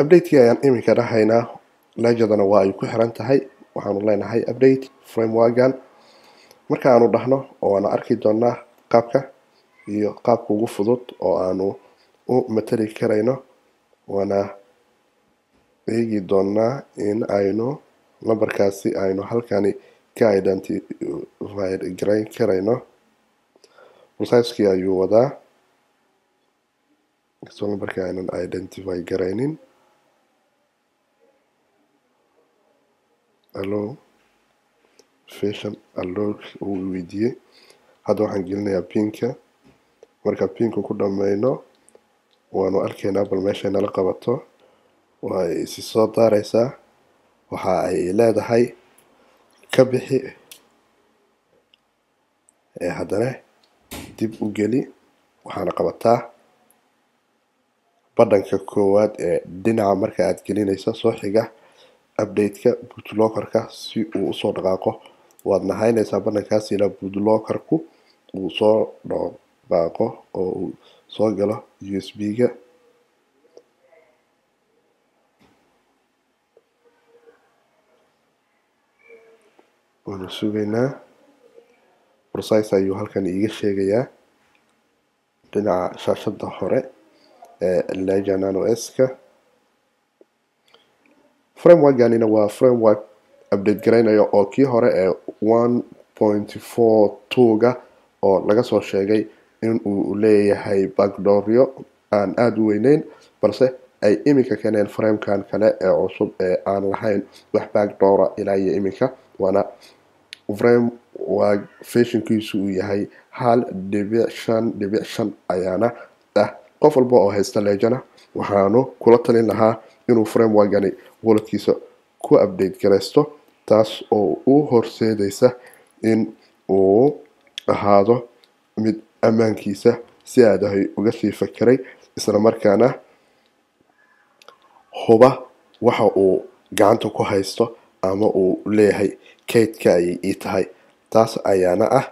updatekii ayaan iminka dhahaynaa leejadana waa ay ku xiran tahay. Waxaanu leenahay update frameworkan marka aanu dhahno waana arki doonaa qaabka iyo qaabka ugu fudud oo aanu u matali karayno waana eegi doonaa in aynu lambarkaasi aynu halkani ka identify garayn karayno. Processkii ayuu wadaa. Inkastoo lambarka aynan identify garaynin allo fashion allo uu weydiiyey hadda waxaan gelinayaa pinka. Marka pinka ku dhameyno waanu arkaynaa bal meeshay nala qabato. Waa isi soo daaraysaa. Waxa ay leedahay ka bixi. Ee haddana dib u geli. Waxaana qabataa badhanka koowaad ee dhinaca marka aad gelinayso soo xiga updateka si uu u soo dhaqaaqo. Waad nahaynaysaa badhankaas ilaa bootlokerku uu soo dhaqaaqo oo uu soo galo u s b-ga. Waanu sugaynaa. Process ayuu halkan iiga sheegayaa. Dhinaca shaashada hore ee leja nano s-ka frameworkanina waa framework update garaynayo oo kii hore ee one point four two-ga oo laga soo sheegay in uu leeyahay backdooryo aan aada u weyneyn balse ay iminka keeneen framekan kale ee cusub ee aan lahayn wax backdoora ilaa iyo iminka waana frame waa fashinkiisu uu yahay hal dhibic shan dhibic shan ayaana ah. Qof walba oo haysta leejana waxaanu kula talin lahaa inuu frameworkani waladkiisa ku update garaysto taas oo u horseedaysa in uu ahaado mid ammaankiisa si aadahay uga sii fakeray isla markaana huba waxa uu gacanta ku haysto ama uu leeyahay kaydka ayay ii tahay. Taas ayaana ah